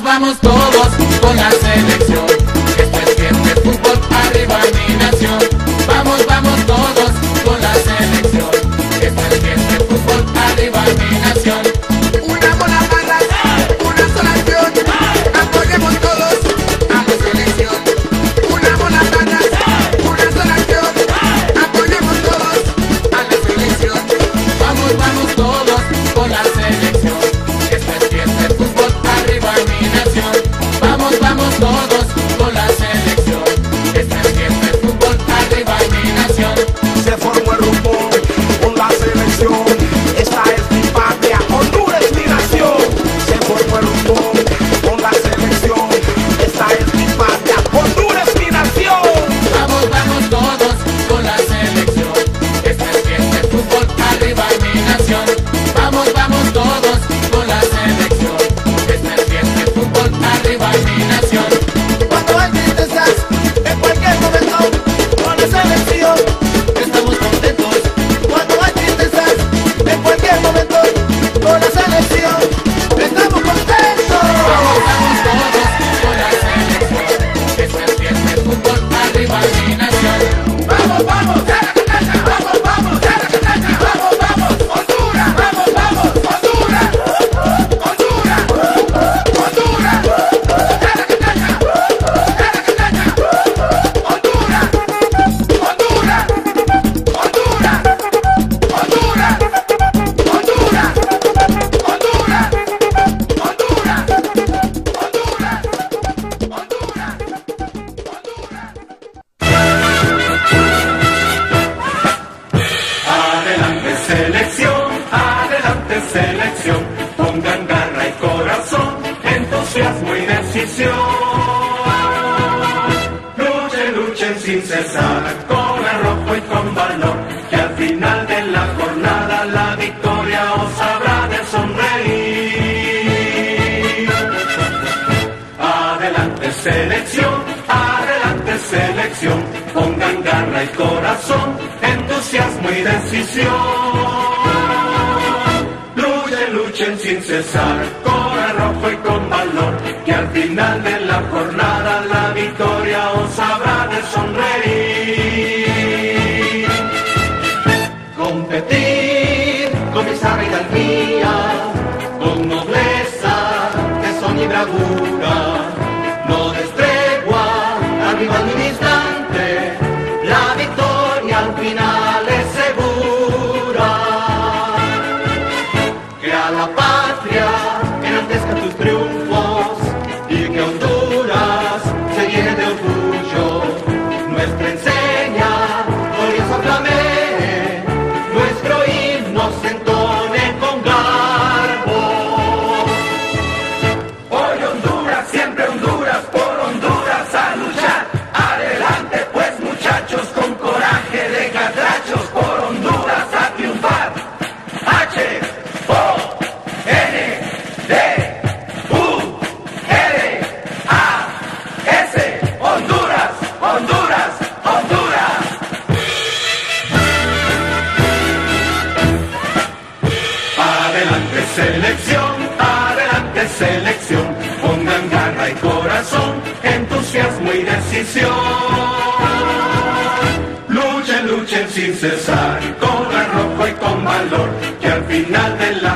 vamos, vamos todos con la entusiasmo y decisión. Luchen, luchen sin cesar, con arrojo y con valor, que al final de la jornada la victoria os habrá de sonreír. Adelante selección, adelante selección, pongan garra y corazón, entusiasmo y decisión sin cesar, con arrojo y con valor, que al final de la jornada la victoria os habrá de sonreír. selección. Pongan garra y corazón, entusiasmo y decisión. Luchen, luchen sin cesar, con arrojo y con valor, que al final de la